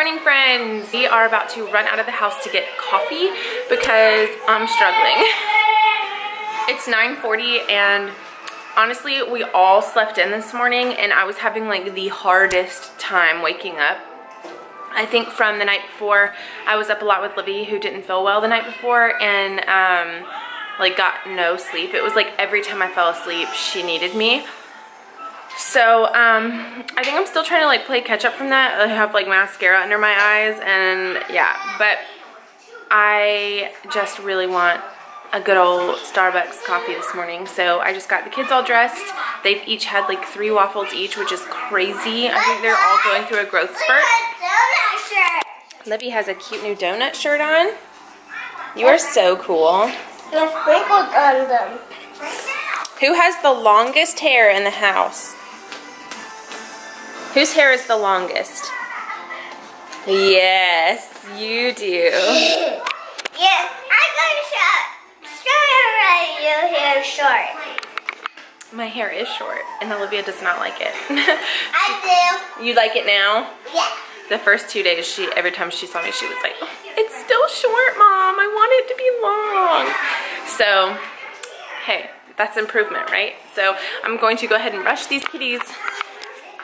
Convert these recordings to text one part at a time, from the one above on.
morning friends. We are about to run out of the house to get coffee because I'm struggling. It's 9.40 and honestly we all slept in this morning and I was having like the hardest time waking up. I think from the night before I was up a lot with Livy who didn't feel well the night before and um, like got no sleep. It was like every time I fell asleep she needed me. So um, I think I'm still trying to like play catch up from that. I have like mascara under my eyes and yeah, but I just really want a good old Starbucks coffee this morning. So I just got the kids all dressed. They've each had like three waffles each, which is crazy. I think they're all going through a growth spurt. Livy has a cute new donut shirt on. You are so cool. There's sprinkles on them. Who has the longest hair in the house? Whose hair is the longest? Yes, you do. Yes, I'm going to show, show you your hair short. My hair is short, and Olivia does not like it. I do. you like it now? Yeah. The first two days, she every time she saw me, she was like, "It's still short, mom. I want it to be long." So, hey, that's improvement, right? So I'm going to go ahead and rush these kitties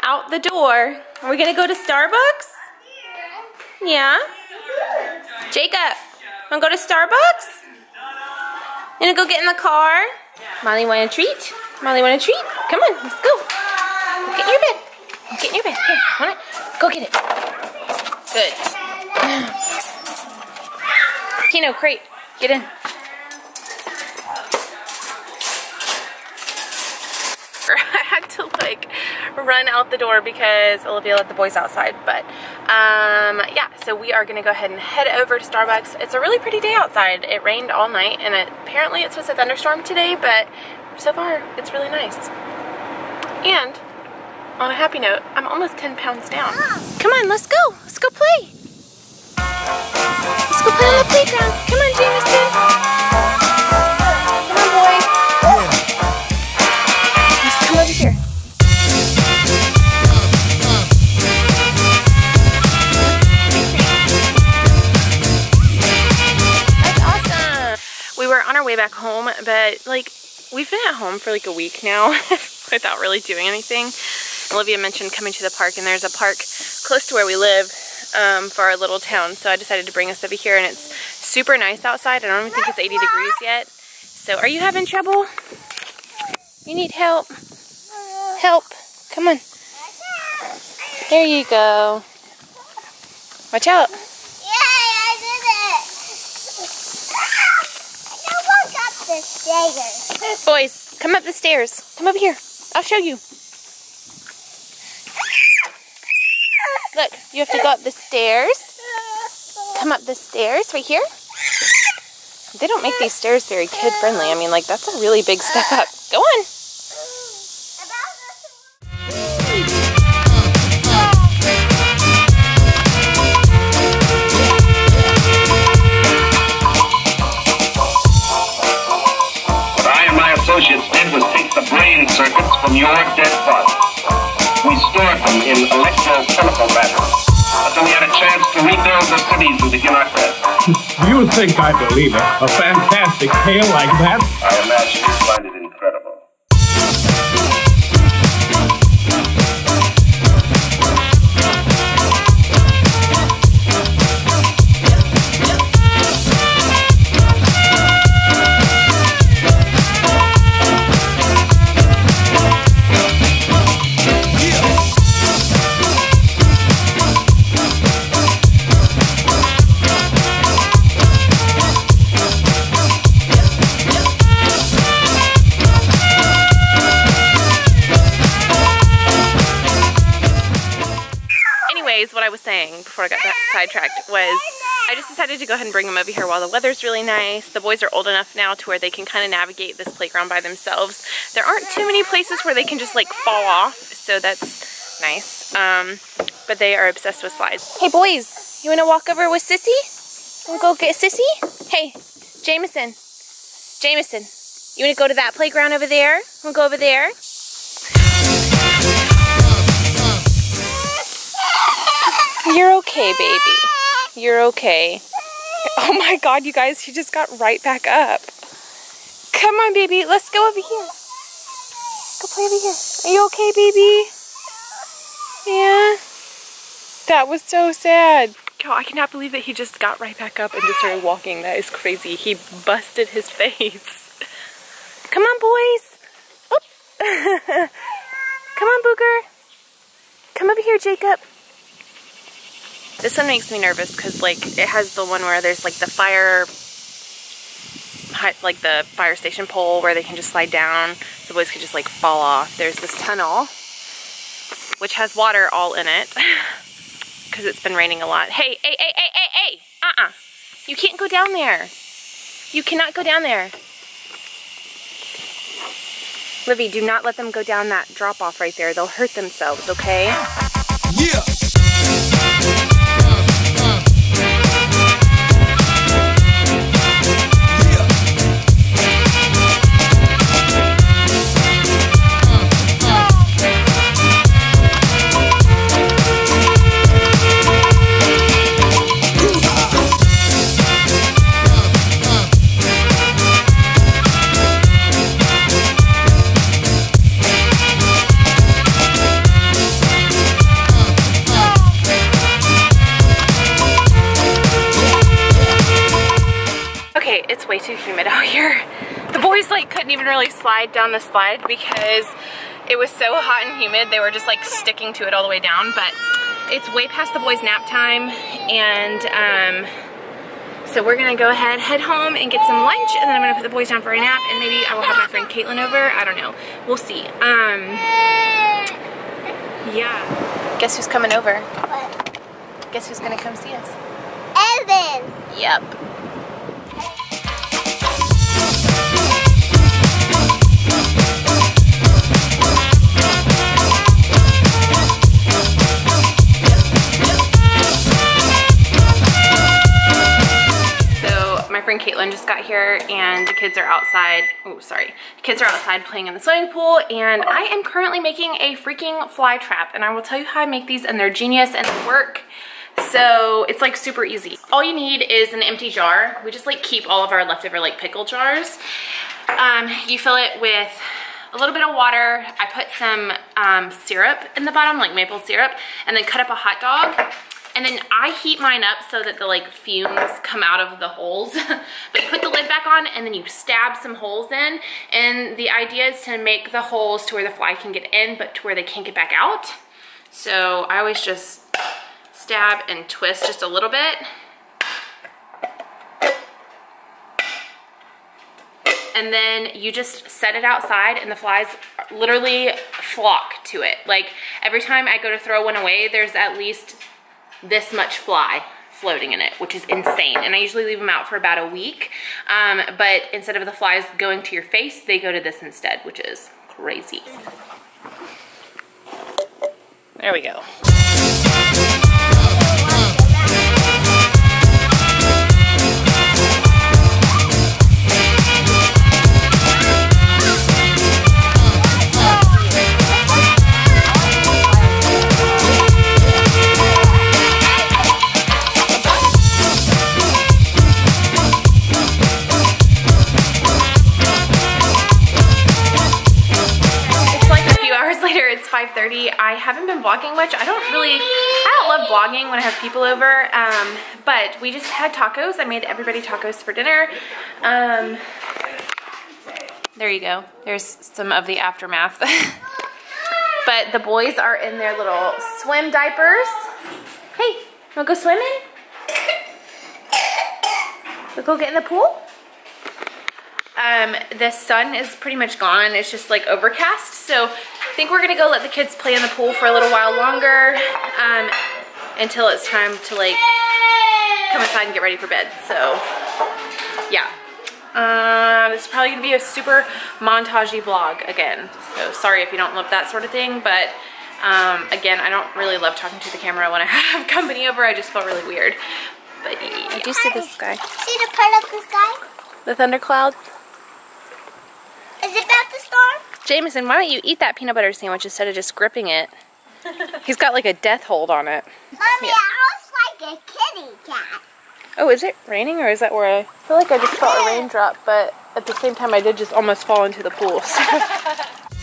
out the door. Are we gonna go to Starbucks? Yeah. Jacob, wanna go to Starbucks? Gonna go get in the car? Molly, want a treat? Molly, want a treat? Come on, let's go. Get in your bed. Get in your bed. Here, want it? Go get it. Good. Kino, crate, get in. I had to like run out the door because Olivia let the boys outside. But um, yeah, so we are gonna go ahead and head over to Starbucks. It's a really pretty day outside. It rained all night and it, apparently it's supposed to thunderstorm today, but so far it's really nice. And on a happy note, I'm almost 10 pounds down. Come on, let's go. Let's go play. Let's go play on the playground. Come on, Jameson. Were on our way back home, but like we've been at home for like a week now without really doing anything. Olivia mentioned coming to the park, and there's a park close to where we live um, for our little town. So I decided to bring us over here, and it's super nice outside. I don't even think it's 80 degrees yet. So are you having trouble? You need help? Help. Come on. There you go. Watch out. Yay, I did it! I walk up Boys, come up the stairs. Come over here. I'll show you. Look, you have to go up the stairs. Come up the stairs right here. They don't make these stairs very kid friendly. I mean, like, that's a really big step up. Go on. From your dead body. We stored them in electrochemical batteries until we had a chance to rebuild the cities and begin our. You think I believe it? A fantastic tale like that? I imagine you find Anyways, what I was saying before I got that sidetracked was I just decided to go ahead and bring them over here while the weather's really nice. The boys are old enough now to where they can kind of navigate this playground by themselves. There aren't too many places where they can just like fall off, so that's nice. Um, but they are obsessed with slides. Hey boys, you want to walk over with Sissy? We'll go get Sissy? Hey, Jameson. Jameson, you want to go to that playground over there? We'll go over there? You're okay, baby. You're okay. Oh my god, you guys, he just got right back up. Come on, baby. Let's go over here. Go play over here. Are you okay, baby? Yeah. That was so sad. God, I cannot believe that he just got right back up and just started walking. That is crazy. He busted his face. Come on, boys. Come on, Booger. Come over here, Jacob. This one makes me nervous because like it has the one where there's like the fire like the fire station pole where they can just slide down so boys could just like fall off. There's this tunnel which has water all in it because it's been raining a lot. Hey, hey, hey, hey, hey, hey! Uh-uh. You can't go down there. You cannot go down there. Livy, do not let them go down that drop off right there. They'll hurt themselves, okay? Really slide down the slide because it was so hot and humid they were just like sticking to it all the way down but it's way past the boys nap time and um, so we're gonna go ahead head home and get some lunch and then I'm gonna put the boys down for a nap and maybe I will have my friend Caitlin over I don't know we'll see um yeah. Guess who's coming over? What guess who's gonna come see us? Evan. Yep friend Caitlin just got here and the kids are outside. Oh, sorry. The kids are outside playing in the swimming pool and I am currently making a freaking fly trap and I will tell you how I make these and they're genius and they work. So it's like super easy. All you need is an empty jar. We just like keep all of our leftover like pickle jars. Um, you fill it with a little bit of water. I put some um, syrup in the bottom, like maple syrup, and then cut up a hot dog and then I heat mine up so that the like fumes come out of the holes. but you put the lid back on and then you stab some holes in. And the idea is to make the holes to where the fly can get in, but to where they can't get back out. So I always just stab and twist just a little bit. and then you just set it outside and the flies literally flock to it. Like every time I go to throw one away, there's at least this much fly floating in it, which is insane. And I usually leave them out for about a week. Um, but instead of the flies going to your face, they go to this instead, which is crazy. There we go. Haven't been vlogging much. I don't really, I don't love vlogging when I have people over, um, but we just had tacos. I made everybody tacos for dinner. Um, there you go. There's some of the aftermath. but the boys are in their little swim diapers. Hey, wanna go swimming? We'll go get in the pool? Um, the sun is pretty much gone. It's just like overcast. So think we're gonna go let the kids play in the pool for a little while longer um, until it's time to like come inside and get ready for bed. So yeah, uh, this is probably gonna be a super montagey vlog again. So sorry if you don't love that sort of thing, but um, again, I don't really love talking to the camera when I have company over. I just feel really weird. But yeah. I do see the sky. See the part of the sky? The thunderclouds. Is it about the storm? Jameson, why don't you eat that peanut butter sandwich instead of just gripping it? He's got like a death hold on it. Mommy, I was like a kitty cat. Oh, is it raining or is that where I, I feel like I just felt a raindrop, but at the same time I did just almost fall into the pool. So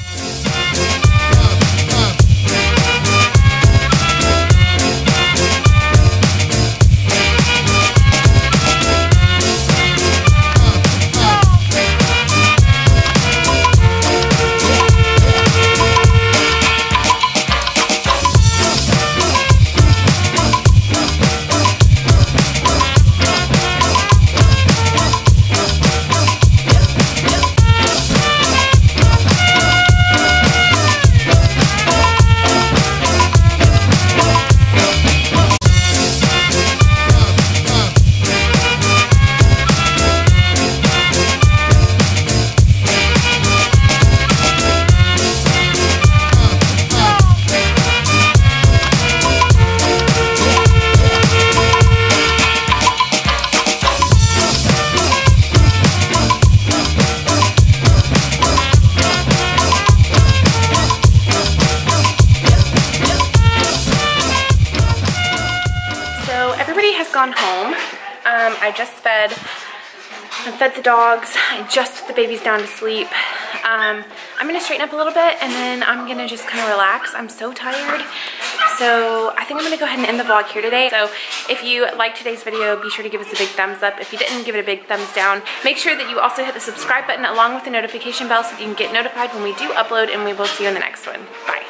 the dogs. I just put the babies down to sleep. Um, I'm gonna straighten up a little bit and then I'm gonna just kind of relax. I'm so tired. So I think I'm gonna go ahead and end the vlog here today. So if you liked today's video, be sure to give us a big thumbs up. If you didn't, give it a big thumbs down. Make sure that you also hit the subscribe button along with the notification bell so that you can get notified when we do upload and we will see you in the next one. Bye.